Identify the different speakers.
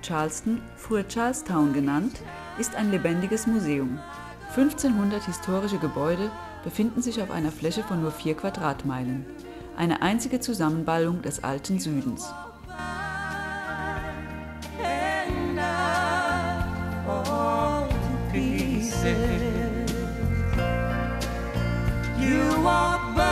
Speaker 1: Charleston, früher Charlestown genannt, ist ein lebendiges Museum. 1500 historische Gebäude befinden sich auf einer Fläche von nur 4 Quadratmeilen. Eine einzige Zusammenballung des alten Südens. You are